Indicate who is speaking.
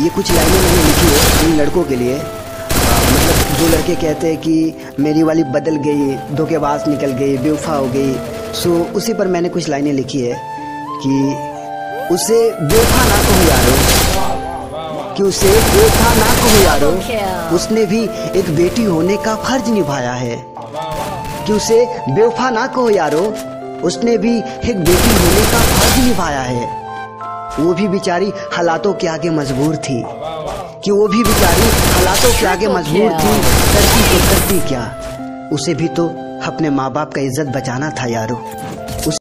Speaker 1: ये कुछ लाइनें मैंने लिखी है इन लड़कों के लिए। मतलब जो लड़के कहते हैं कि मेरी वाली बदल गई, धोखेबाज निकल गई, बेवफा हो गई। सो उसी पर मैंने कुछ लाइनें लिखी है कि उसे बेवफा ना कहो यारो। कि उसे बेवफा ना कहो यारो। उसने भी एक बेटी होने का फ़र्ज़ निभाया है। कि उसे बेवफा ना कहो यारो। उसने भी एक बेटी होने का फ़र्ज़ निभाया है। वो भी बेचारी हालातों के आगे मजबूर थी। कि वो भी बेचारी हालातों के आगे मजबूर थी करती तो करती क्या? उसे भी तो अपने माँ बाप का इज़्ज़त बचाना था, यारो।